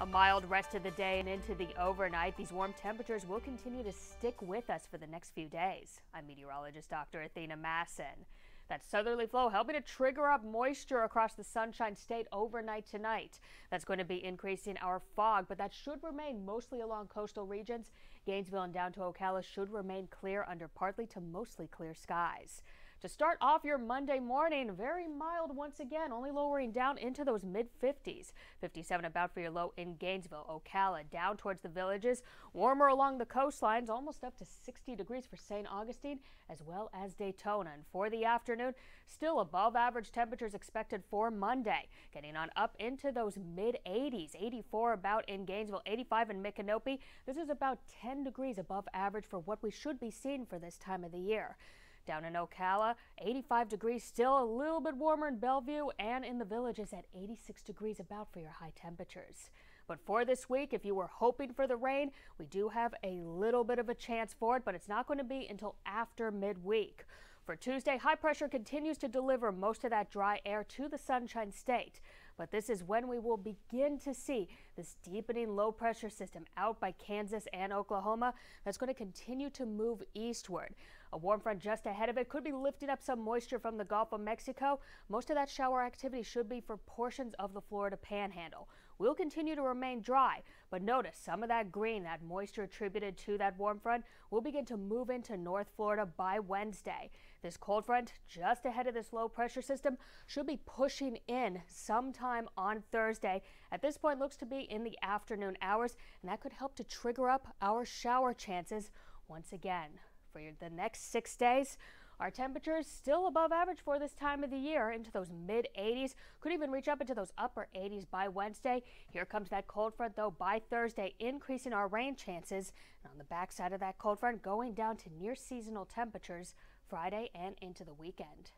A mild rest of the day and into the overnight. These warm temperatures will continue to stick with us for the next few days. I'm meteorologist Dr. Athena Masson. That southerly flow helping to trigger up moisture across the Sunshine State overnight tonight. That's going to be increasing our fog, but that should remain mostly along coastal regions. Gainesville and down to Ocala should remain clear under partly to mostly clear skies. To start off your Monday morning, very mild once again, only lowering down into those mid 50s. 57 about for your low in Gainesville, Ocala, down towards the villages. Warmer along the coastlines, almost up to 60 degrees for St. Augustine as well as Daytona. And for the afternoon, still above average temperatures expected for Monday, getting on up into those mid 80s. 84 about in Gainesville, 85 in Micanopy. This is about 10 degrees above average for what we should be seeing for this time of the year. Down in Ocala, 85 degrees, still a little bit warmer in Belleview and in the villages at 86 degrees about for your high temperatures. But for this week, if you were hoping for the rain, we do have a little bit of a chance for it, but it's not going to be until after midweek. For Tuesday, high pressure continues to deliver most of that dry air to the Sunshine State. But this is when we will begin to see this deepening low pressure system out by Kansas and Oklahoma that's going to continue to move eastward. A warm front just ahead of it could be lifting up some moisture from the Gulf of Mexico. Most of that shower activity should be for portions of the Florida panhandle. We'll continue to remain dry, but notice some of that green, that moisture attributed to that warm front, will begin to move into North Florida by Wednesday. This cold front just ahead of this low pressure system should be pushing in sometime on Thursday. At this point looks to be in the afternoon hours and that could help to trigger up our shower chances once again. For the next six days, our temperatures still above average for this time of the year into those mid 80s. Could even reach up into those upper 80s by Wednesday. Here comes that cold front though by Thursday, increasing our rain chances. And on the backside of that cold front, going down to near seasonal temperatures Friday and into the weekend.